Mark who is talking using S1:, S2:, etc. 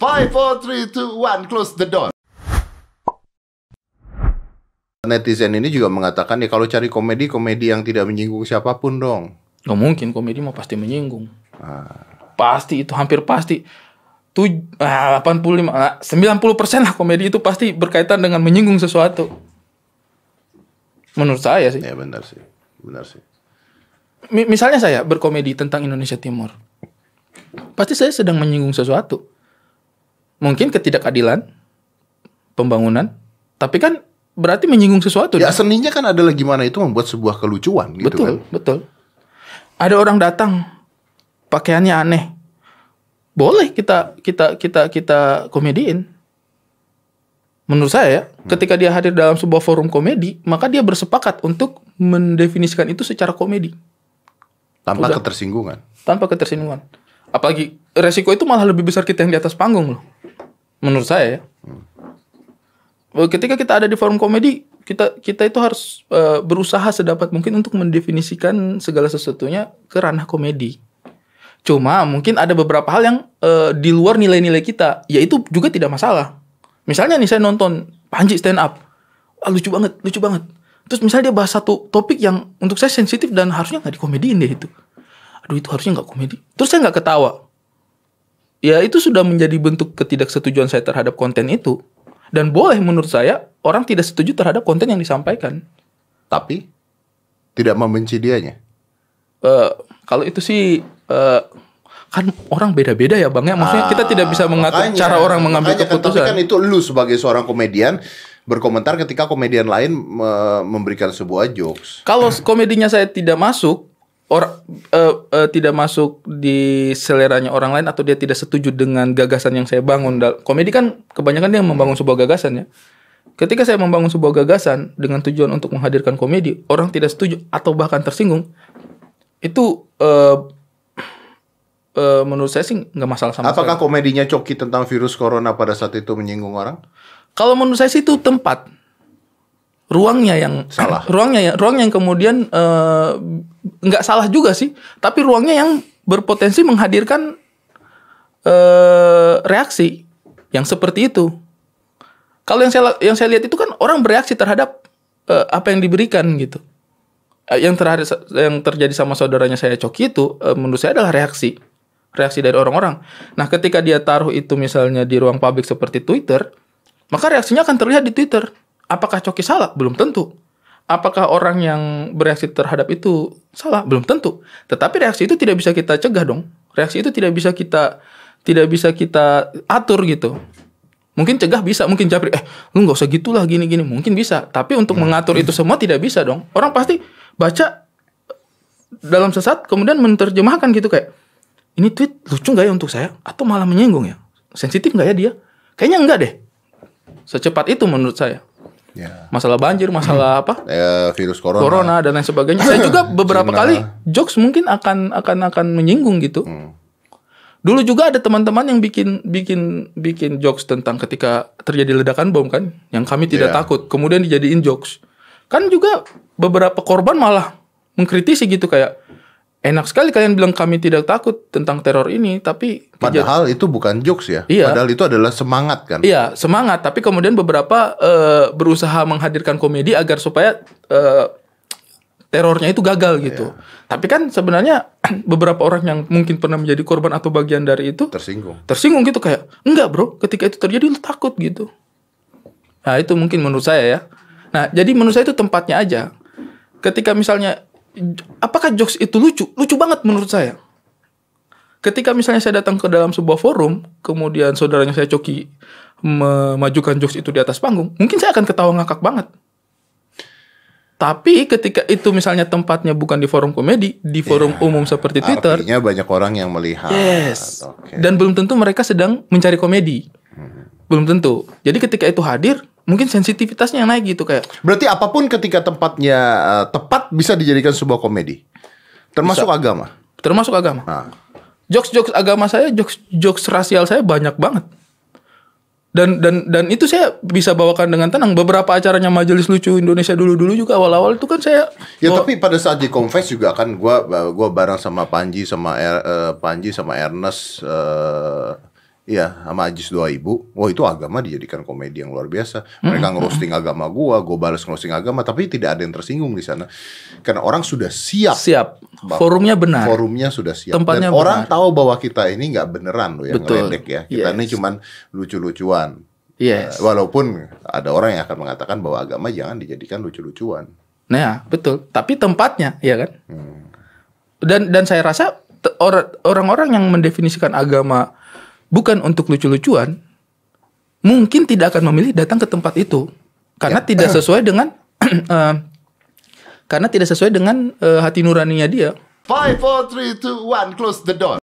S1: Five, four, three, two, one, close the door. Netizen ini juga mengatakan ya kalau cari komedi komedi yang tidak menyinggung siapa pun dong.
S2: Nggak mungkin komedi mah pasti menyinggung.
S1: Ah.
S2: Pasti itu hampir pasti. Tuj ah, 85 ah, 90 persen lah komedi itu pasti berkaitan dengan menyinggung sesuatu. Menurut saya sih.
S1: Ya benar sih, benar sih.
S2: Mi- misalnya saya berkomedi tentang Indonesia Timur. Pasti saya sedang menyinggung sesuatu. Mungkin ketidakadilan pembangunan, tapi kan berarti menyinggung sesuatu.
S1: Ya
S2: dong.
S1: seninya kan adalah gimana itu membuat sebuah kelucuan gitu
S2: betul,
S1: kan.
S2: betul. Ada orang datang pakaiannya aneh. Boleh kita kita kita kita komediin. Menurut saya, ya, ketika dia hadir dalam sebuah forum komedi, maka dia bersepakat untuk mendefinisikan itu secara komedi
S1: Tanpa
S2: Udah.
S1: ketersinggungan.
S2: tanpa ketersinggungan. Apalagi resiko itu malah lebih besar kita yang di atas panggung loh. Menurut saya ya. Ketika kita ada di forum komedi, kita kita itu harus eh, berusaha sedapat mungkin untuk mendefinisikan segala sesuatunya ke ranah komedi. Cuma mungkin ada beberapa hal yang eh, di luar nilai-nilai kita, yaitu juga tidak masalah. Misalnya nih saya nonton Panji stand up, ah, lucu banget, lucu banget. Terus misalnya dia bahas satu topik yang untuk saya sensitif dan harusnya nggak dikomediin deh itu. Aduh itu harusnya nggak komedi. Terus saya nggak ketawa. Ya itu sudah menjadi bentuk ketidaksetujuan saya terhadap konten itu. Dan boleh menurut saya orang tidak setuju terhadap konten yang disampaikan.
S1: Tapi tidak membenci dianya.
S2: Eh kalau itu sih eh, kan orang beda-beda ya bang ya. Maksudnya kita tidak bisa mengatur
S1: Makanya-
S2: cara orang mengambil
S1: makanya kan,
S2: keputusan.
S1: Tapi kan itu lu sebagai seorang komedian berkomentar ketika komedian lain me- memberikan sebuah jokes.
S2: Kalau komedinya saya tidak masuk, orang eh, eh, tidak masuk di seleranya orang lain atau dia tidak setuju dengan gagasan yang saya bangun. Komedi kan kebanyakan dia membangun sebuah gagasan ya. Ketika saya membangun sebuah gagasan dengan tujuan untuk menghadirkan komedi, orang tidak setuju atau bahkan tersinggung, itu eh, eh, menurut saya sih nggak masalah sama
S1: Apakah
S2: sekali.
S1: komedinya Coki tentang virus corona pada saat itu menyinggung orang?
S2: Kalau menurut saya sih itu tempat ruangnya yang
S1: Salah.
S2: ruangnya ya ruang yang kemudian eh, nggak salah juga sih. Tapi ruangnya yang berpotensi menghadirkan eh, reaksi yang seperti itu. Kalau yang saya yang saya lihat itu kan orang bereaksi terhadap eh, apa yang diberikan gitu. Eh, yang terhadap yang terjadi sama saudaranya saya Coki itu eh, menurut saya adalah reaksi. Reaksi dari orang-orang. Nah ketika dia taruh itu misalnya di ruang publik seperti Twitter maka reaksinya akan terlihat di Twitter. Apakah Coki salah? Belum tentu. Apakah orang yang bereaksi terhadap itu salah? Belum tentu. Tetapi reaksi itu tidak bisa kita cegah dong. Reaksi itu tidak bisa kita tidak bisa kita atur gitu. Mungkin cegah bisa, mungkin japri, eh lu nggak usah gitulah gini-gini. Mungkin bisa. Tapi untuk mengatur itu semua tidak bisa dong. Orang pasti baca dalam sesat kemudian menerjemahkan gitu kayak ini tweet lucu nggak ya untuk saya atau malah menyinggung ya sensitif nggak ya dia kayaknya enggak deh secepat itu menurut saya
S1: Ya.
S2: masalah banjir masalah apa
S1: Eh, virus corona.
S2: corona dan lain sebagainya saya juga beberapa
S1: Cina.
S2: kali jokes mungkin akan akan akan menyinggung gitu
S1: Hmm.
S2: dulu juga ada teman-teman yang bikin bikin bikin jokes tentang ketika terjadi ledakan bom kan yang kami tidak
S1: Iya.
S2: takut kemudian dijadiin jokes kan juga beberapa korban malah mengkritisi gitu kayak enak sekali kalian bilang kami tidak takut tentang teror ini tapi
S1: Padahal itu bukan jokes ya.
S2: Iya.
S1: Padahal itu adalah semangat kan.
S2: Iya, semangat. Tapi kemudian beberapa eh, berusaha menghadirkan komedi agar supaya eh, terornya itu gagal gitu. Tapi kan sebenarnya beberapa orang yang mungkin pernah menjadi korban atau bagian dari itu
S1: Tersinggung.
S2: tersinggung gitu kayak enggak bro, ketika itu terjadi lu takut gitu. Nah itu mungkin menurut saya ya. Nah jadi menurut saya itu tempatnya aja. Ketika misalnya apakah jokes itu lucu? Lucu banget menurut saya. Ketika misalnya saya datang ke dalam sebuah forum, kemudian saudaranya saya Coki memajukan jokes itu di atas panggung, mungkin saya akan ketawa ngakak banget. Tapi ketika itu misalnya tempatnya bukan di forum komedi, di forum umum seperti Twitter,
S1: Artinya banyak orang yang melihat.
S2: Yes.
S1: Oke.
S2: Dan belum tentu mereka sedang mencari komedi. Belum tentu. Jadi ketika itu hadir, mungkin sensitivitasnya yang naik gitu kayak
S1: Berarti apa pun ketika tempatnya eh, tepat bisa dijadikan sebuah komedi. Termasuk agama.
S2: termasuk agama.
S1: Nah,
S2: Jokes-jokes agama saya, jokes jokes rasial saya banyak banget. Dan dan dan itu saya bisa bawakan dengan tenang. Beberapa acaranya Majelis Lucu Indonesia dulu-dulu juga awal-awal itu kan saya
S1: Ya
S2: bawa-
S1: tapi pada saat di Confess juga kan gua gua bareng sama Panji sama Er- eh, Panji sama Ernest eh, Iya, sama Ajis 2000. Wah, itu agama dijadikan komedi yang luar biasa. Mereka ngerosting agama gua, gua balas ngerosting agama, tapi tidak ada yang tersinggung di sana. Karena orang sudah siap.
S2: Siap. Forumnya benar.
S1: Forumnya sudah siap.
S2: Tempatnya
S1: Dan orang
S2: benar.
S1: tahu bahwa kita ini nggak beneran loh yang
S2: Betul.
S1: ngeledek ya. Kita
S2: Yes.
S1: ini cuman lucu-lucuan.
S2: Yes.
S1: Eh, Walaupun ada orang yang akan mengatakan bahwa agama jangan dijadikan lucu-lucuan.
S2: Nah, betul. Tapi tempatnya, ya kan?
S1: Hmm.
S2: Dan dan saya rasa orang-orang yang mendefinisikan agama bukan untuk lucu-lucuan, mungkin tidak akan memilih datang ke tempat itu karena
S1: Ya.
S2: tidak sesuai dengan eh, karena tidak sesuai dengan eh, hati nuraninya dia.
S1: Five, four, three, two, one, close the door.